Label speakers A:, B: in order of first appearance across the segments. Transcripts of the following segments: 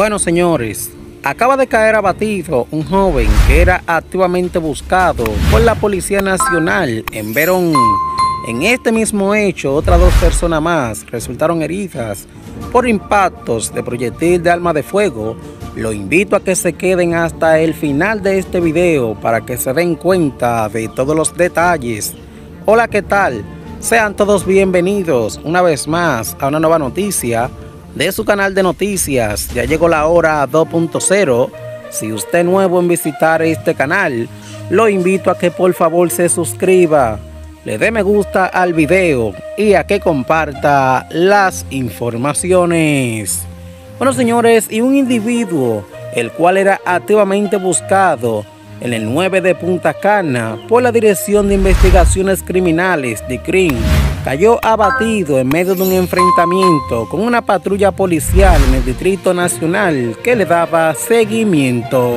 A: Bueno, señores, acaba de caer abatido un joven que era activamente buscado por la Policía Nacional en Verón. En este mismo hecho, otras dos personas más resultaron heridas por impactos de proyectil de arma de fuego. Lo invito a que se queden hasta el final de este video para que se den cuenta de todos los detalles. Hola, ¿qué tal? Sean todos bienvenidos una vez más a una nueva noticia de su canal de noticias. Ya llegó la hora 2.0. Si usted es nuevo en visitar este canal, lo invito a que por favor se suscriba, le dé me gusta al video y a que comparta las informaciones. Bueno señores, y un individuo el cual era activamente buscado en el 9 de Punta Cana por la Dirección de Investigaciones Criminales de CRIM cayó abatido en medio de un enfrentamiento con una patrulla policial en el Distrito Nacional que le daba seguimiento.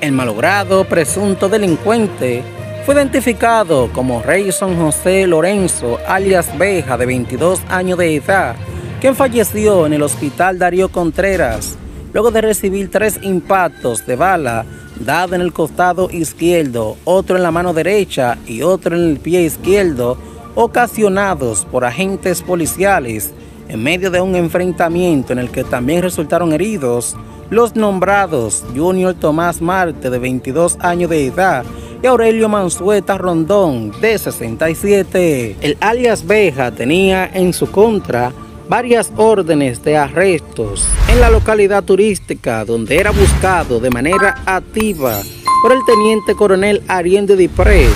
A: El malogrado presunto delincuente fue identificado como Reyson José Lorenzo, alias Beja, de 22 años de edad, quien falleció en el Hospital Darío Contreras luego de recibir tres impactos de bala dado en el costado izquierdo, otro en la mano derecha y otro en el pie izquierdo ocasionados por agentes policiales en medio de un enfrentamiento en el que también resultaron heridos los nombrados Junior Tomás Marte de 22 años de edad y Aurelio Mansueta Rondón de 67. El alias Beja tenía en su contra varias órdenes de arrestos en la localidad turística donde era buscado de manera activa por el teniente coronel Ariende Dipré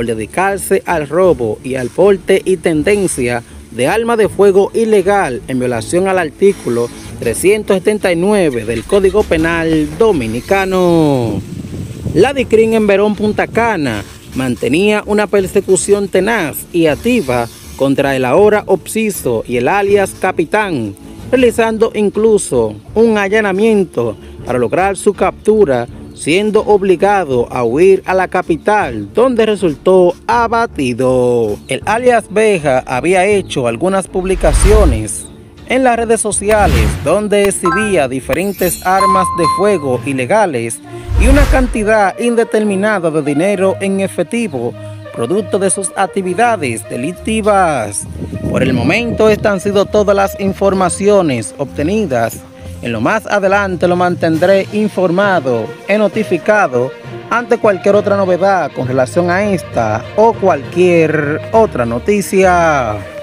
A: por dedicarse al robo y al porte y tendencia de arma de fuego ilegal en violación al artículo 379 del Código Penal Dominicano. La DICRIN en Verón Punta Cana mantenía una persecución tenaz y activa contra el ahora obsiso y el alias Capitán, realizando incluso un allanamiento para lograr su captura siendo obligado a huir a la capital, donde resultó abatido. El alias Beja había hecho algunas publicaciones en las redes sociales donde exhibía diferentes armas de fuego ilegales y una cantidad indeterminada de dinero en efectivo producto de sus actividades delictivas. Por el momento estas han sido todas las informaciones obtenidas en lo más adelante lo mantendré informado y notificado ante cualquier otra novedad con relación a esta o cualquier otra noticia.